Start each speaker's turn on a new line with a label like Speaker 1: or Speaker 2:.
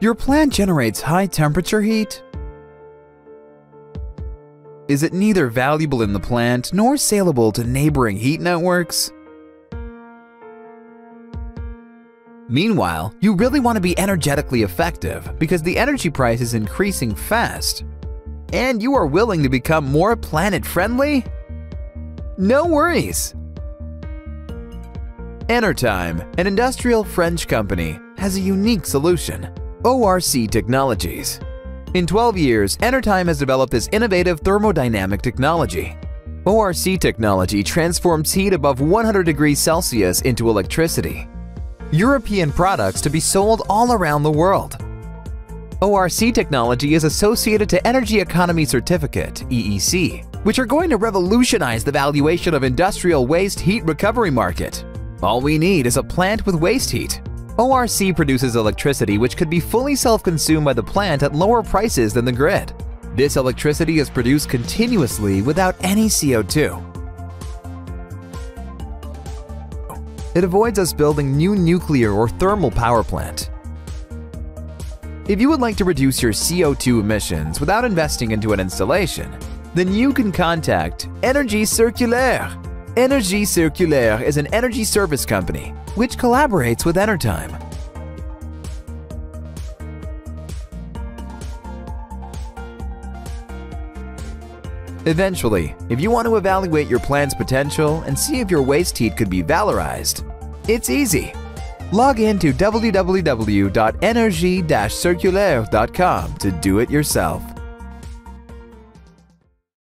Speaker 1: Your plant generates high temperature heat? Is it neither valuable in the plant nor saleable to neighboring heat networks? Meanwhile, you really want to be energetically effective because the energy price is increasing fast. And you are willing to become more planet-friendly? No worries! Enertime, an industrial French company, has a unique solution, ORC Technologies. In 12 years, Enertime has developed this innovative thermodynamic technology. ORC technology transforms heat above 100 degrees Celsius into electricity. European products to be sold all around the world. ORC technology is associated to Energy Economy Certificate, EEC, which are going to revolutionize the valuation of industrial waste heat recovery market. All we need is a plant with waste heat. ORC produces electricity which could be fully self-consumed by the plant at lower prices than the grid. This electricity is produced continuously without any CO2. It avoids us building new nuclear or thermal power plant. If you would like to reduce your CO2 emissions without investing into an installation, then you can contact Energie Circulaire Energie Circulaire is an energy service company which collaborates with Enertime. Eventually, if you want to evaluate your plan's potential and see if your waste heat could be valorized, it's easy. Log in to www.energie-circulaire.com to do it yourself.